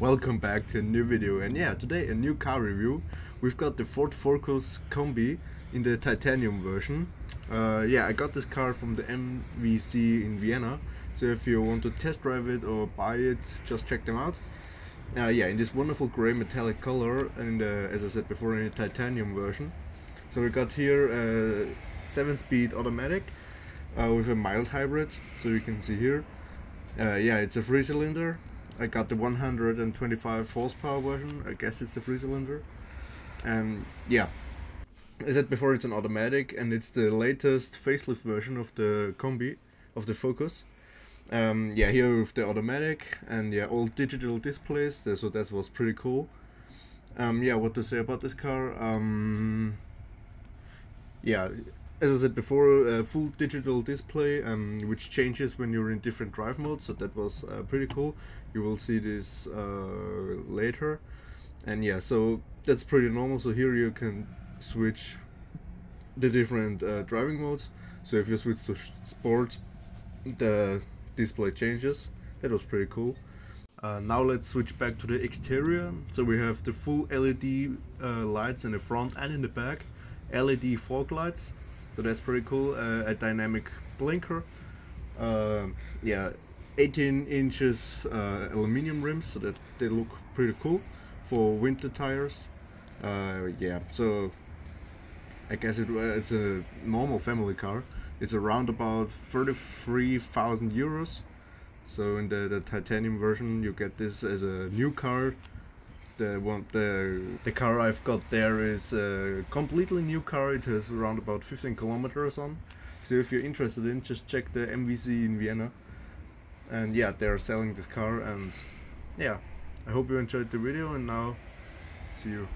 Welcome back to a new video and yeah today a new car review. We've got the Ford Focus Combi in the titanium version. Uh, yeah I got this car from the MVC in Vienna so if you want to test drive it or buy it just check them out. Uh, yeah in this wonderful grey metallic color and uh, as I said before in the titanium version. So we got here a 7 speed automatic uh, with a mild hybrid so you can see here. Uh, yeah it's a 3 cylinder I got the 125 horsepower version. I guess it's a three cylinder. And yeah, I said before, it's an automatic and it's the latest facelift version of the Combi, of the Focus. Um, yeah, here with the automatic and yeah, all digital displays, so that was pretty cool. Um, yeah, what to say about this car? Um, yeah, as I said before, a full digital display, um, which changes when you're in different drive modes, so that was uh, pretty cool. You will see this uh, later. And yeah, so that's pretty normal. So here you can switch the different uh, driving modes. So if you switch to sport, the display changes. That was pretty cool. Uh, now let's switch back to the exterior. So we have the full LED uh, lights in the front and in the back. LED fog lights so that's pretty cool uh, a dynamic blinker. Uh, yeah 18 inches uh, aluminum rims so that they look pretty cool for winter tires. Uh, yeah so I guess it, it's a normal family car. It's around about 33,000 euros. So in the, the titanium version you get this as a new car the one the the car I've got there is a completely new car. It has around about 15 kilometers on. So if you're interested in, just check the MVC in Vienna. And yeah, they're selling this car. And yeah, I hope you enjoyed the video. And now, see you.